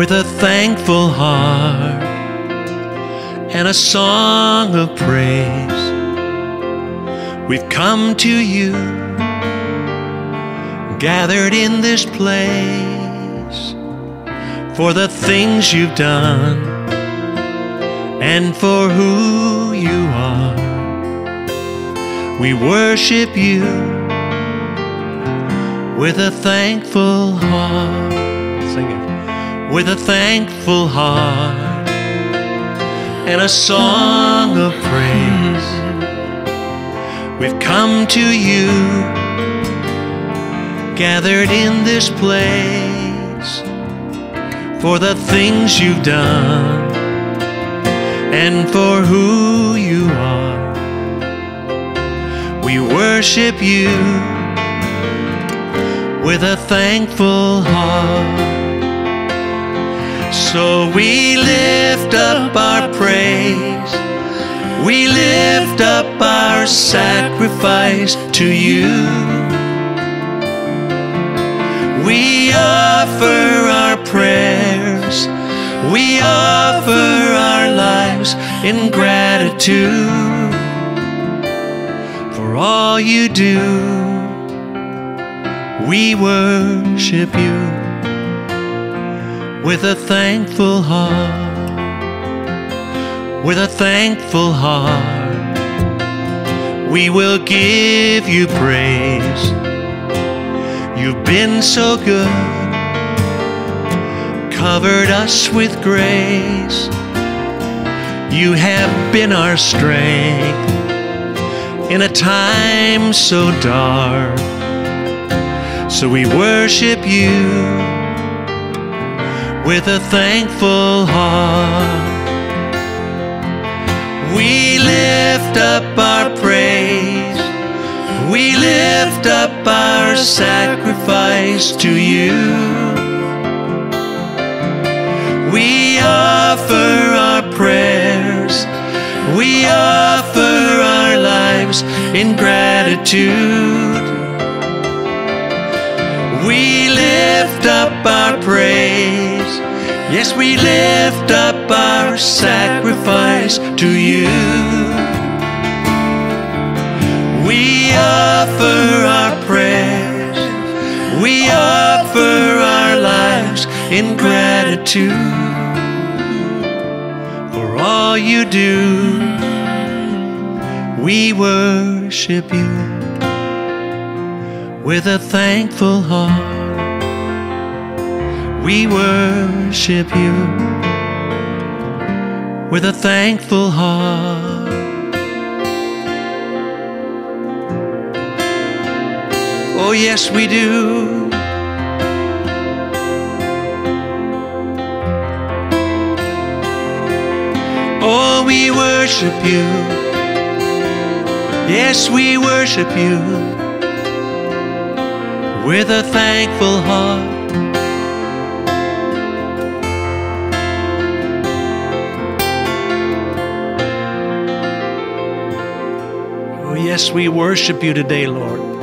with a thankful heart and a song of praise. We've come to you, gathered in this place for the things you've done and for who you are. We worship you with a thankful heart. Sing it. With a thankful heart and a song of praise. We've come to you, gathered in this place for the things you've done and for who you are. We worship you with a thankful heart. So we lift up our praise, we lift up our sacrifice to you. We offer our prayers, we offer our lives in gratitude for all you do. We worship you with a thankful heart, with a thankful heart. We will give you praise. You've been so good, covered us with grace. You have been our strength in a time so dark. So we worship you with a thankful heart. We lift up our praise, we lift up our sacrifice to you. We offer our prayers, we offer our lives in gratitude. We lift up our praise. Yes, we lift up our sacrifice to you. We offer our prayers. We offer our lives in gratitude for all you do. We worship you with a thankful heart. We worship you with a thankful heart. Oh, yes, we do. Oh, we worship you. Yes, we worship you with a thankful heart. Oh, yes, we worship you today, Lord.